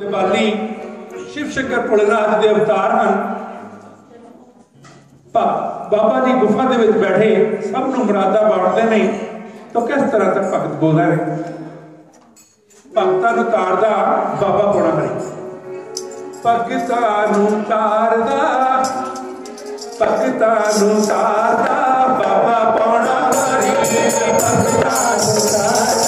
ਦੀਵਾਲੀ ਸ਼ਿਵ ਸ਼ੰਕਰ ਭੋਲੇਨਾਥ ਦੇ ਅਵਤਾਰ ਹਨ। ਬਾਬਾ ਜੀ ਗੁਫਾ ਦੇ ਵਿੱਚ ਬੈਠੇ ਸਭ ਨੂੰ ਮੁਰਾਦਾ ਬਾਟਦੇ ਨੇ। ਤਾਂ ਕਿਸ ਤਰ੍ਹਾਂ ਤੱਕ ਭਗਤ ਬੋਲਦੇ ਨੇ ਭਗਤਾਂ ਨੂੰ ਤਾਰਦਾ ਬਾਬਾ ਪੋਣਾ ਹਰੀ ਭਗਤਾਂ ਨੂੰ ਤਾਰਦਾ, ਭਗਤਾਂ ਨੂੰ ਤਾਰਦਾ ਬਾਬਾ ਪੋਣਾ ਹਰੀ ਭਗਤਾਂ ਨੂੰ ਤਾਰਦਾ।